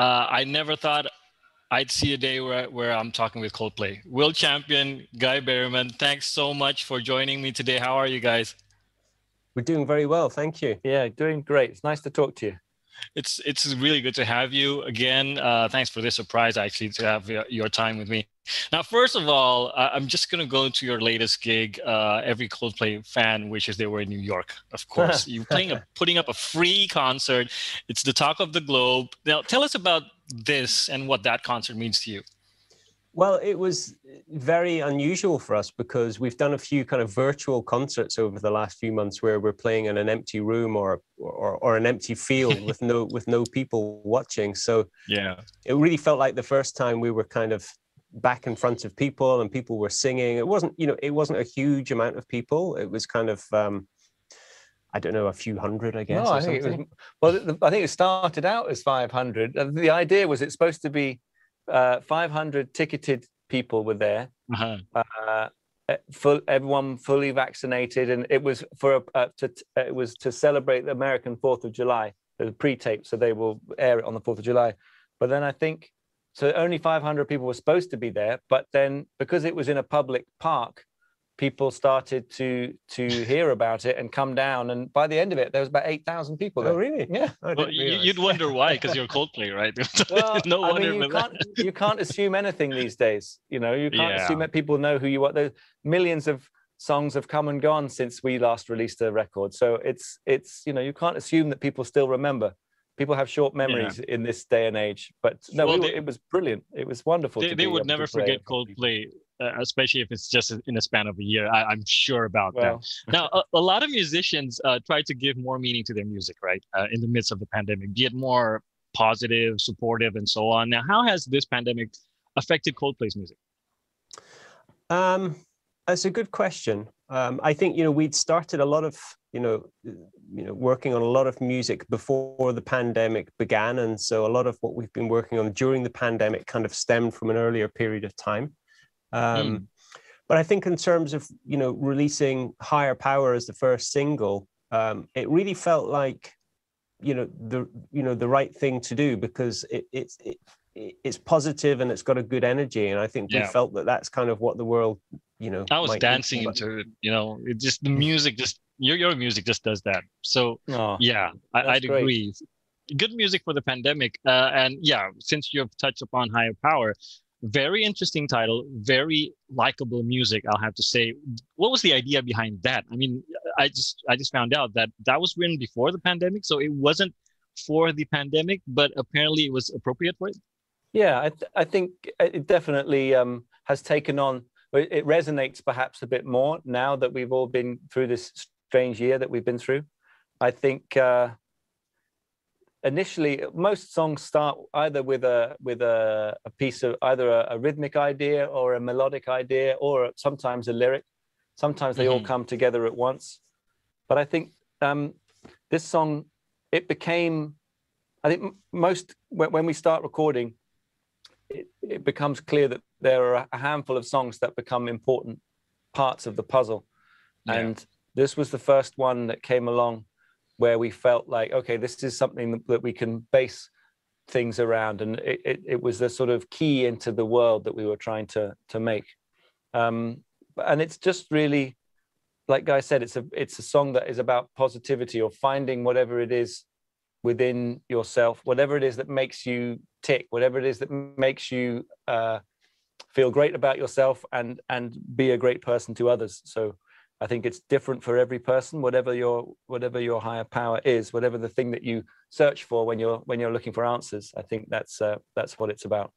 Uh, I never thought I'd see a day where, where I'm talking with Coldplay. Will Champion Guy Berryman, thanks so much for joining me today. How are you guys? We're doing very well, thank you. Yeah, doing great. It's nice to talk to you. It's it's really good to have you again. Uh, thanks for this surprise, actually, to have your time with me. Now, first of all, I'm just going to go to your latest gig. Uh, every Coldplay fan wishes they were in New York, of course. You're playing a, putting up a free concert. It's the talk of the globe. Now, tell us about this and what that concert means to you. Well, it was very unusual for us because we've done a few kind of virtual concerts over the last few months where we're playing in an empty room or or, or an empty field with no with no people watching. So yeah, it really felt like the first time we were kind of back in front of people and people were singing. It wasn't, you know, it wasn't a huge amount of people. It was kind of um, I don't know, a few hundred, I guess. No, I think it was, well, I think it started out as 500. The idea was it's supposed to be uh, 500 ticketed people were there. Uh-huh. Uh, full, everyone fully vaccinated, and it was for a, uh, to, it was to celebrate the American Fourth of July. The pre-tape, so they will air it on the Fourth of July. But then I think so. Only 500 people were supposed to be there, but then because it was in a public park, people started to to hear about it and come down. And by the end of it, there was about eight thousand people. There. Oh, really? Yeah. Well, you'd wonder why, because you're Coldplay, right? well, no I mean, you can't you can't assume anything these days. You know, you can't yeah. assume that people know who you are. There's millions of songs have come and gone since we last released a record. So it's it's you know you can't assume that people still remember people have short memories yeah. in this day and age. But no, well, we, they, it was brilliant. It was wonderful. They, they would never forget Coldplay, uh, especially if it's just in a span of a year. I, am sure about well, that. Now, a, a, lot of musicians uh, try to give more meaning to their music, right? Uh, in the midst of the pandemic, be it more positive, supportive, and so on. Now, how has this pandemic affected Coldplay's music? Um, that's a good question. Um, I think you know we'd started a lot of you know you know working on a lot of music before the pandemic began, and so a lot of what we've been working on during the pandemic kind of stemmed from an earlier period of time. Um, mm. But I think in terms of you know releasing Higher Power as the first single, um, it really felt like you know the you know the right thing to do because it, it's it, it's positive and it's got a good energy. And i think yeah. we felt that that's kind of what the world you know i was dancing into it you know it just the music just your, your music just does that. So oh, yeah I, would agree. Good music for the pandemic uh, and yeah since you have touched upon higher power very interesting title very likable music i'll have to say. What was the idea behind that? I mean i just i just found out that that was written before the pandemic so it wasn't for the pandemic but apparently it was appropriate for it. Yeah i, th- I think it definitely um, has taken on it resonates perhaps a bit more now that we've all been through this strange year that we've been through. I think uh, initially most songs start either with a with a, a piece of either a, a, rhythmic idea or a melodic idea or sometimes a lyric sometimes they mm-hmm. all come together at once but i think um, this song it became i think most when, when we start recording it, it becomes clear that there are a handful of songs that become important parts of the puzzle yeah. and this was the first one that came along where we felt like, okay, this is something that we can base things around, and it, it, it was the sort of key into the world that we were trying to to make. Um, and it's just really, like Guy said, it's a it's a song that is about positivity or finding whatever it is within yourself, whatever it is that makes you tick, whatever it is that makes you uh, feel great about yourself and and be a great person to others. So I think it's different for every person, whatever your whatever your higher power is, whatever the thing that you search for when you're when you're looking for answers. I think that's uh, that's what it's about.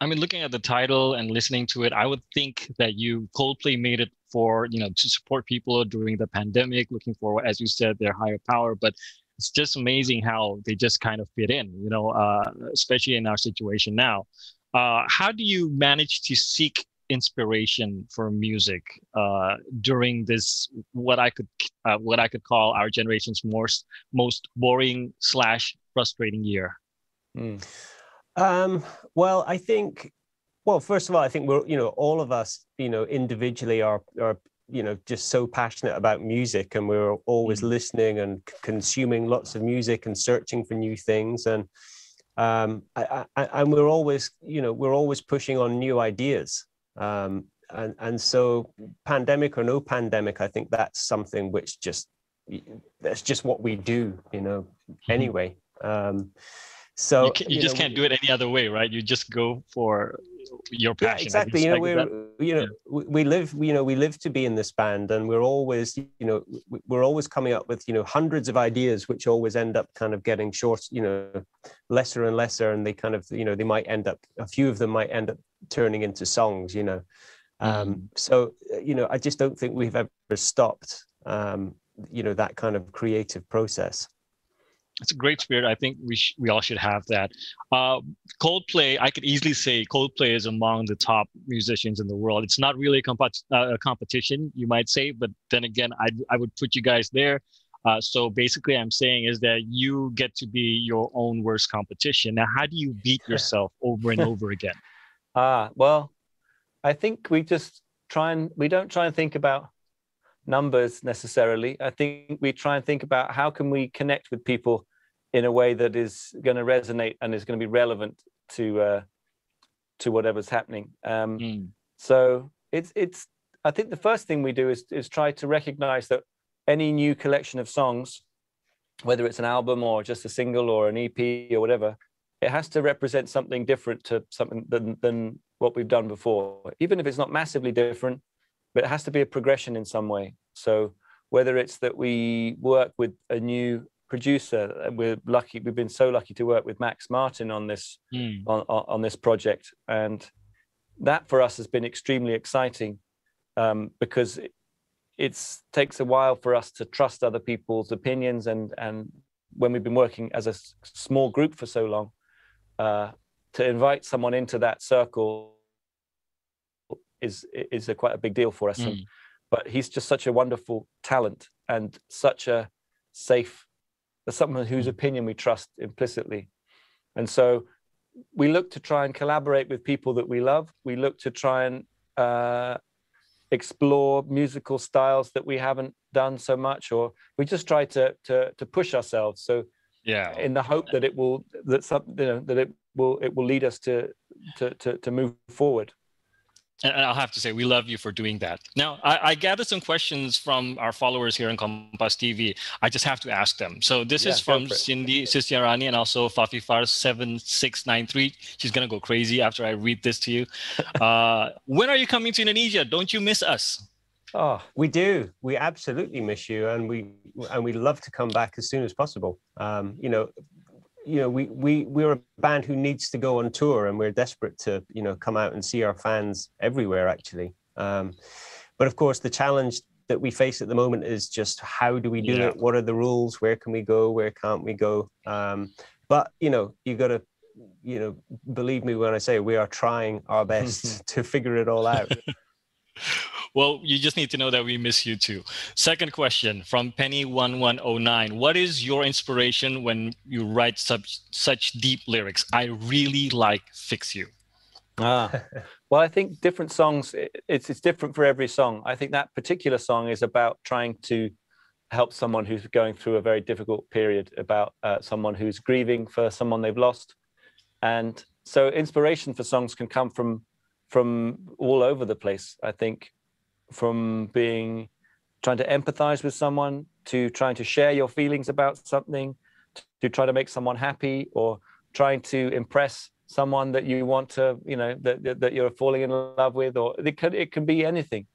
I mean, looking at the title and listening to it, I would think that you Coldplay made it for you know to support people during the pandemic, looking for, as you said, their higher power. But it's just amazing how they just kind of fit in, you know, uh, especially in our situation now. Uh, how do you manage to seek inspiration for music uh, during this what I could uh, what I could call our generation's most most boring slash frustrating year? Mm. Um, well, I think. Well, first of all, I think we're you know all of us you know individually are are you know just so passionate about music and we're always mm. listening and consuming lots of music and searching for new things and um, I, I, and we're always, you know, we're always pushing on new ideas. Um, and and so, pandemic or no pandemic, I think that's something which just that's just what we do, you know. Mm-hmm. Anyway, um, so you, can, you, you just know, can't do it any other way, right? You just go for your passion. Yeah, exactly. You know, we're you know yeah. we live you know we live to be in this band, and we're always you know we're always coming up with you know hundreds of ideas, which always end up kind of getting short, you know, lesser and lesser, and they kind of you know they might end up a few of them might end up turning into songs, you know. Um, mm. so you know, I just don't think we've ever stopped um, you know that kind of creative process it's a great spirit. I think we sh- we all should have that. Uh, Coldplay, I could easily say Coldplay is among the top musicians in the world. It's not really a, comp- uh, a competition, you might say, but then again, I I would put you guys there. Uh, so basically, I'm saying is that you get to be your own worst competition. Now, how do you beat yourself over and over again? Ah, well, I think we just try and we don't try and think about numbers necessarily. I think we try and think about how can we connect with people in a way that is going to resonate and is going to be relevant to uh, to whatever's happening. Um, mm. So it's it's. I think the first thing we do is is try to recognize that any new collection of songs, whether it's an album or just a single or an EP or whatever, it has to represent something different to something than than what we've done before. Even if it's not massively different, but it has to be a progression in some way. So whether it's that we work with a new producer, we're lucky. We've been so lucky to work with Max Martin on this mm. on, on this project, and that for us has been extremely exciting um, because it it's, takes a while for us to trust other people's opinions and and when we've been working as a small group for so long, uh, to invite someone into that circle is is a quite a big deal for us. Mm. And, but he's just such a wonderful talent and such a safe, someone whose opinion we trust implicitly. And so we look to try and collaborate with people that we love. We look to try and uh, explore musical styles that we haven't done so much, or we just try to to, to push ourselves. So yeah, in the hope that it will that some you know that it will it will lead us to to to, to move forward and I'll have to say, we love you for doing that. Now, I, I gathered some questions from our followers here on Kompas TV. I just have to ask them. So this yeah, is from Cindy Sistiarani and also Fafifar7693. She's going to go crazy after I read this to you. Uh, when are you coming to Indonesia? Don't you miss us? Oh, we do. We absolutely miss you, and we and we love to come back as soon as possible. Um, you know, you know, we we we're a band who needs to go on tour, and we're desperate to you know come out and see our fans everywhere. Actually, um, but of course, the challenge that we face at the moment is just how do we do yeah. it? What are the rules? Where can we go? Where can't we go? Um, but you know, you got to you know believe me when I say we are trying our best to figure it all out. well, you just need to know that we miss you too. Second question from Penny1109. What is your inspiration when you write such such deep lyrics? I really like Fix You. Ah, well, I think different songs, it's, it's different for every song. I think that particular song is about trying to help someone who's going through a very difficult period, about uh, someone who's grieving for someone they've lost. And so inspiration for songs can come from from all over the place. I think from being trying to empathize with someone to trying to share your feelings about something to try to make someone happy or trying to impress someone that you want to you know that, that you're falling in love with or it could it can be anything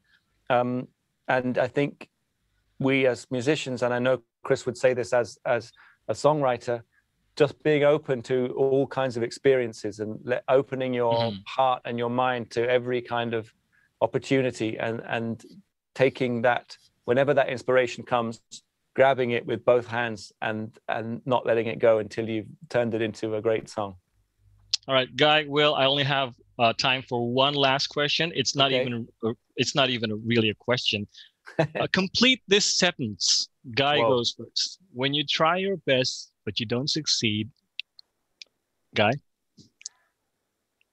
um, and i think we as musicians and i know Chris would say this as as a songwriter just being open to all kinds of experiences and let, opening your mm-hmm. heart and your mind to every kind of opportunity and and taking that whenever that inspiration comes grabbing it with both hands and and not letting it go until you've turned it into a great song. All right Guy Will i only have uh, time for one last question. It's not okay. even it's not even really a question. Uh, complete this sentence. Guy Whoa. goes first. When you try your best but you don't succeed Guy?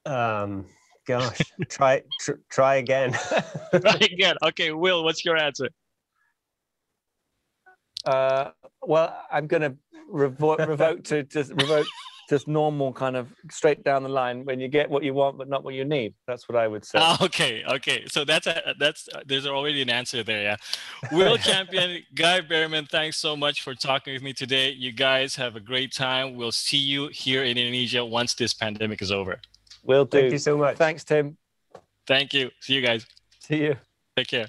Um gosh, try tr- try again. try again. Okay, Will, what's your answer? Uh, well, I'm going to revoke, revoke to just revoke just normal kind of straight down the line when you get what you want but not what you need. That's what I would say. Oh, okay, okay. So that's a, that's there's already an answer there. Yeah. Will Champion Guy Berryman, thanks so much for talking with me today. You guys have a great time. We'll see you here in Indonesia once this pandemic is over. Will do. Thank you so much. Thanks, Tim. Thank you. See you guys. See you. Take care.